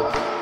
Bye.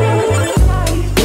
life.